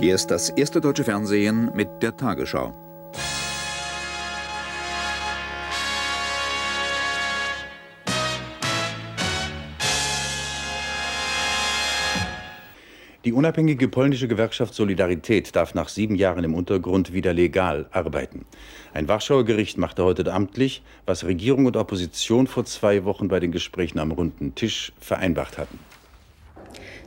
Hier ist das erste deutsche Fernsehen mit der Tagesschau. Die unabhängige polnische Gewerkschaft Solidarität darf nach sieben Jahren im Untergrund wieder legal arbeiten. Ein Warschauer Gericht machte heute amtlich, was Regierung und Opposition vor zwei Wochen bei den Gesprächen am runden Tisch vereinbart hatten.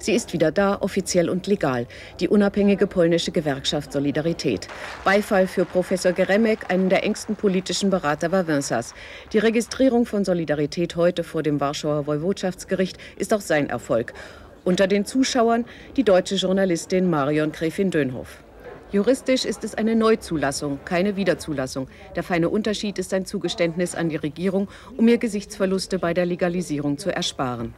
Sie ist wieder da, offiziell und legal. Die unabhängige polnische Gewerkschaft Solidarität. Beifall für Professor Geremek, einen der engsten politischen Berater Wałęsas. Die Registrierung von Solidarität heute vor dem Warschauer Woiwodschaftsgericht ist auch sein Erfolg. Unter den Zuschauern die deutsche Journalistin Marion Gräfin-Dönhoff. Juristisch ist es eine Neuzulassung, keine Wiederzulassung. Der feine Unterschied ist ein Zugeständnis an die Regierung, um ihr Gesichtsverluste bei der Legalisierung zu ersparen.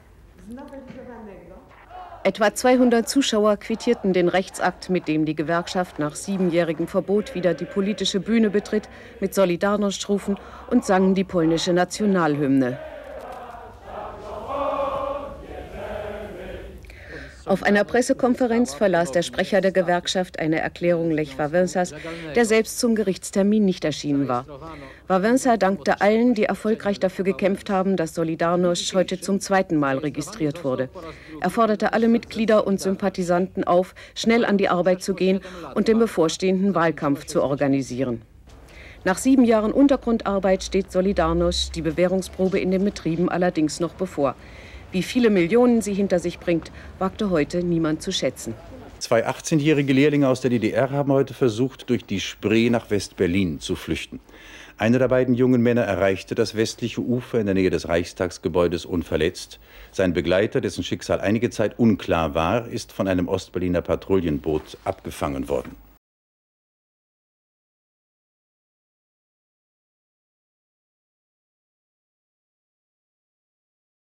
Etwa 200 Zuschauer quittierten den Rechtsakt, mit dem die Gewerkschaft nach siebenjährigem Verbot wieder die politische Bühne betritt, mit Solidarność-Rufen und sangen die polnische Nationalhymne. Auf einer Pressekonferenz verlas der Sprecher der Gewerkschaft eine Erklärung Lech Wałęsas, der selbst zum Gerichtstermin nicht erschienen war. Wałęsa dankte allen, die erfolgreich dafür gekämpft haben, dass Solidarność heute zum zweiten Mal registriert wurde. Er forderte alle Mitglieder und Sympathisanten auf, schnell an die Arbeit zu gehen und den bevorstehenden Wahlkampf zu organisieren. Nach sieben Jahren Untergrundarbeit steht Solidarność die Bewährungsprobe in den Betrieben allerdings noch bevor. Wie viele Millionen sie hinter sich bringt, wagte heute niemand zu schätzen. Zwei 18-jährige Lehrlinge aus der DDR haben heute versucht, durch die Spree nach West-Berlin zu flüchten. Einer der beiden jungen Männer erreichte das westliche Ufer in der Nähe des Reichstagsgebäudes unverletzt. Sein Begleiter, dessen Schicksal einige Zeit unklar war, ist von einem Ostberliner Patrouillenboot abgefangen worden.